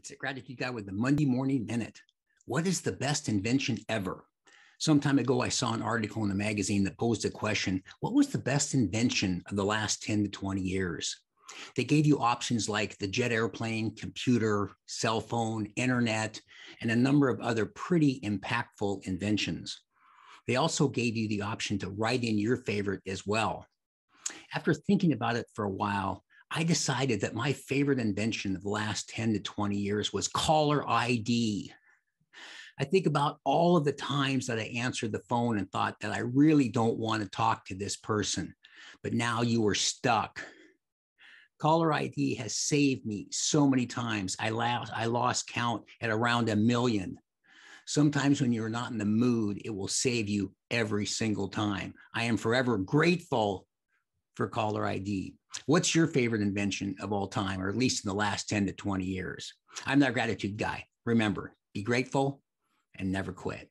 It's a gratitude guy with the Monday Morning Minute. What is the best invention ever? Some time ago, I saw an article in a magazine that posed a question What was the best invention of the last 10 to 20 years? They gave you options like the jet airplane, computer, cell phone, internet, and a number of other pretty impactful inventions. They also gave you the option to write in your favorite as well. After thinking about it for a while, I decided that my favorite invention of the last 10 to 20 years was caller ID. I think about all of the times that I answered the phone and thought that I really don't want to talk to this person, but now you were stuck. Caller ID has saved me so many times. I lost, I lost count at around a million. Sometimes when you're not in the mood, it will save you every single time. I am forever grateful for caller ID. What's your favorite invention of all time, or at least in the last 10 to 20 years? I'm that gratitude guy. Remember, be grateful and never quit.